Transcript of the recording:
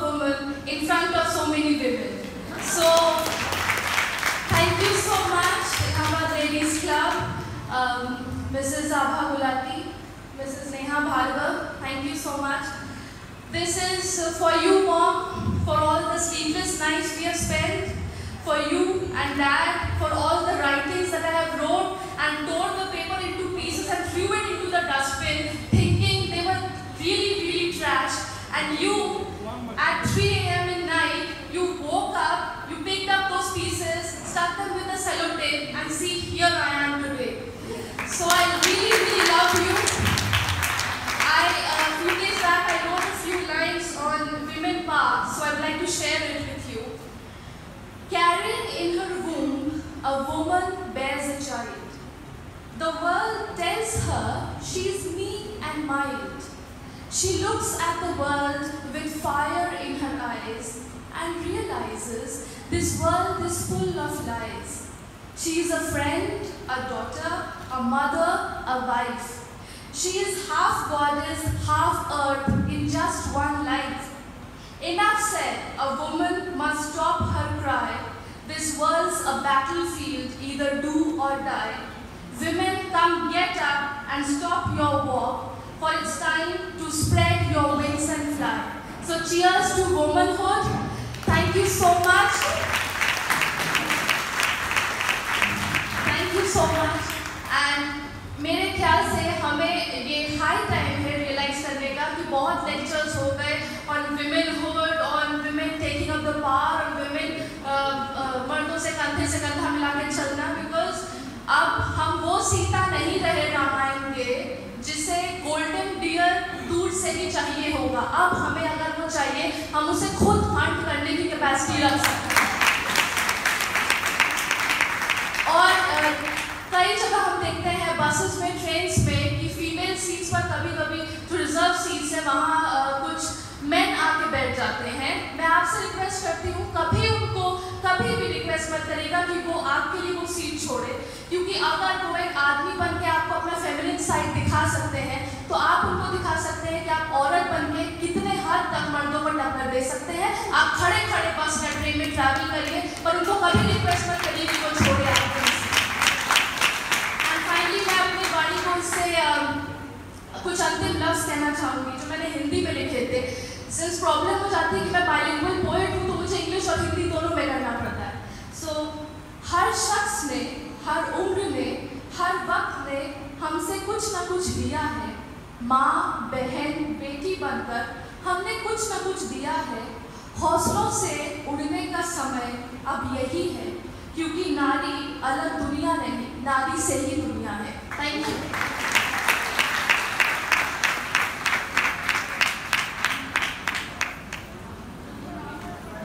the women in front of so many women. So, thank you so much, Ahmad Ladies Club, um, Mrs. Abha Gulati, Mrs. Neha Bhargav, thank you so much. This is for you, Mom, for all the sleepless nights we have spent, for you and Dad, for all the writings that I have wrote and tore At 3 a.m. in night, you woke up, you picked up those pieces, stuck them with a sellotape, and see, here I am today. So I really, really love you. I, uh, a few days back, I wrote a few lines on women power, so I'd like to share it with you. Carrying in her womb, a woman bears a child. The world tells her she's meek and mild. She looks at the world with fire in her eyes and realizes this world is full of lies. She is a friend, a daughter, a mother, a wife. She is half goddess, half earth in just one life. Enough said, a woman must stop her cry. This world's a battlefield, either do or die. Women, come get up and stop your walk, for it's time cheers to womanhood. Thank you so much. Thank you so much. And मेरे ख्याल से हमें ये high time है realise करने का कि बहुत लेक्चर्स हो गए on women on women taking up the power on women मर्दों से कंधे से कंधा मिला के चलना बिकॉज़ अब हम वो सीता नहीं रहे रामायण के जिसे गोल्डन डियर दूर से ही चाहिए होगा अब हमें अगर वो चाहिए हम उसे खुद हंट करने की कैपेसिटी रख सकते हैं। और कई जगह हम देखते हैं बसेस में ट्रेन्स में कि फीमेल सीट्स पर कभी कभी जो रिज़र्व सीट्स है, वहाँ कुछ मेन आके बैठ जाते हैं। मैं आपसे रिक्वेस्ट करती हूँ, कभी उनको, कभी भी रिक्वेस्ट मत करेगा कि वो आपके लिए वो सीट छोड़े। क्योंकि अगर वो एक आदमी बन के आपको अपना फेमिनिन साइड दिखा सकते सकते हैं। आप खड़े खड़े बस या ट्रेन में ट्रैवल करिए पर उनको कभी रिक्वेस्ट मत करिए कि वो छोड़े आपको फाइनली मैं अपनी वाणी को इससे कुछ अंतिम लफ्ज कहना चाहूँगी जो मैंने हिंदी में लिखे थे। सिंस प्रॉब्लम हो जाती है कि मैं बाइलिंगुअल पोएट हूँ तो मुझे इंग्लिश और हिंदी दोनों में करना पड़ता है। सो so, हर शख्स ने हर उम्र में हर वक्त ने हमसे कुछ ना कुछ लिया है। माँ बहन बेटी बनकर हमने कुछ ना कुछ दिया है। हौसलों से उड़ने का समय अब यही है, क्योंकि नारी अलग दुनिया नहीं, नारी से ही दुनिया है। Thank you